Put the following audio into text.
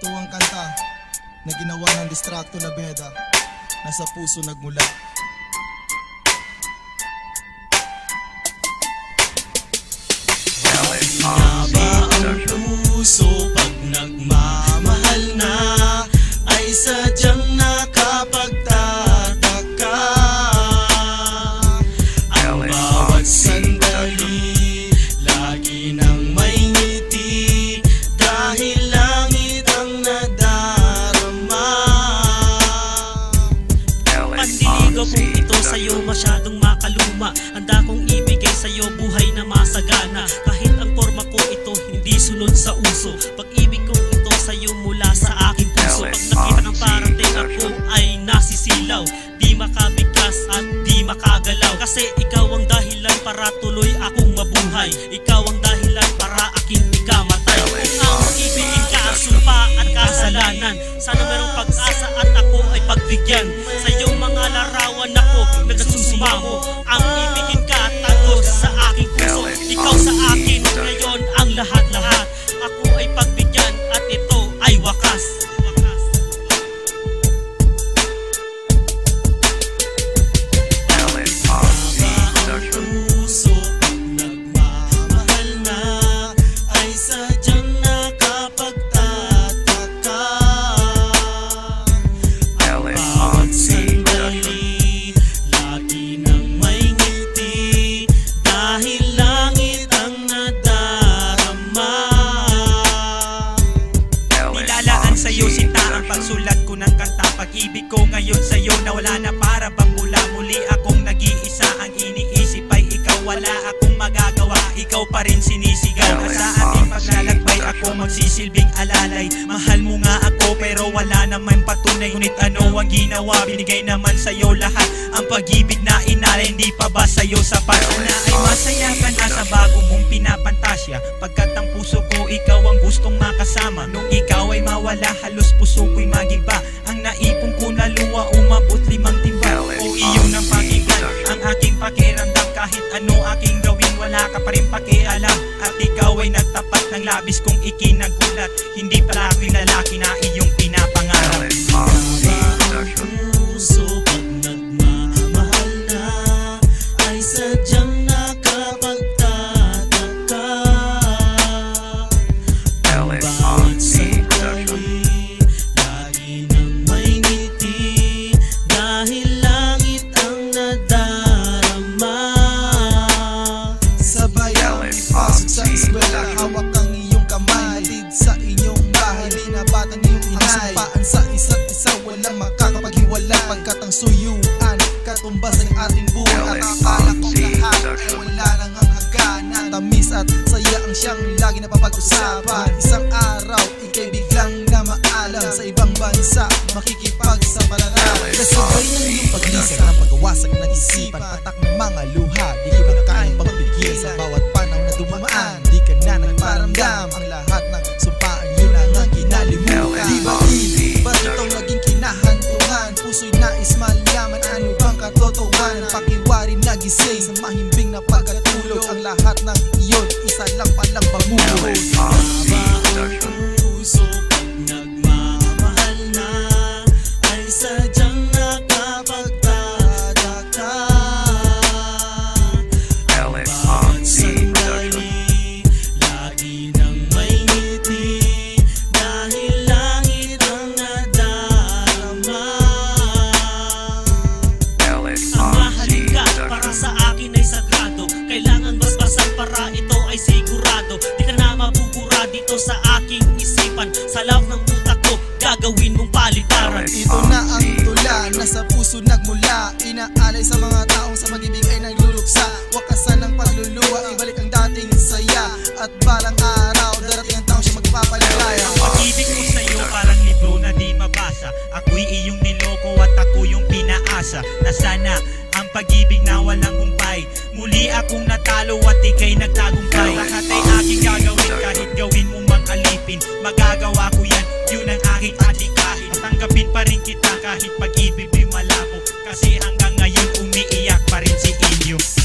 Ito ang kanta na ginawa ng Distracto na Beda na sa puso nagmula. Haba ang puso pag nagmamahal na Ay sadyang ito sa'yo masyadong makaluma. Handa kong ibigay sa'yo buhay na masagana. Kahit ang forma ko ito hindi sunod sa uso. Pag-ibig kong ito sa'yo mula sa aking puso. Pag nakita kang parating ako ay nasisilaw. Di makabigkas at di makagalaw. Kasi ikaw ang dahilan para tuloy akong mabuhay. Ikaw ang dahilan para aking ikamatay Kung ang ibigin ka sumpa at kasalanan. Sana merong pag-asa at ako ay pagbigyan Vamos. Pag-ibig ko ngayon sa'yo na wala na para bang mula muli akong nag-iisa. Ang iniisip ay ikaw wala akong magagawa. Ikaw pa rin sinisigaw. Na sa ating paglalakbay ako magsisilbing alalay. Mahal mo nga ako pero wala naman patunay. Ngunit ano ang ginawa? Binigay naman sa'yo lahat. Ang pag-ibig na inalay hindi pa ba sa'yo sapat? Sana ay masaya ka na sa bago mong pinapantasya. Pagkat ang puso ko ikaw ang gustong makasama. Nung ikaw ay mawala halos puso ko'y magiba labis kong ikinagulat Hindi pala ako'y lalaki na suyuan Katumbas ng ating buhay. At akala kong lahat Ay wala nang ang hagana Tamis at saya ang siyang Lagi na papag-usapan Isang araw Ika'y biglang na maalam Sa ibang bansa Makikipagsapalaran Kasabay ng iyong paglisang Ang pagawasag ng isipan Patak ng mga luha Di ko na kayang pagpigil Sa bawat panahon na dumaan? Di ka na nagparamdam Ang lahat ng sumpaan Yun ang ang kinalimutan Di ba ibig Ba't itong naging kinahantungan Puso'y nais katotohanan Nagising Sa mahimbing na pagkatulog. Ang lahat ng iyon Isa lang palang pamulog puso nagmula. Inaalay sa mga taong sa pag-ibig ay nagluluksa. Wakasan ng pagluluwa, ibalik ang dating saya. At balang araw, darating ang taong siya magpapaligaya Ang pag-ibig ko sa'yo parang libro na di mabasa. Ako'y iyong niloko at ako yung pinaasa. Na sana ang pag-ibig na walang humpay. Muli akong natalo at ika'y nagtagumpay. Lahat ay aking gagawin kahit gawin Mahalin pa rin kita kahit pag-ibig malabo. Kasi hanggang ngayon umiiyak pa rin si Inyo.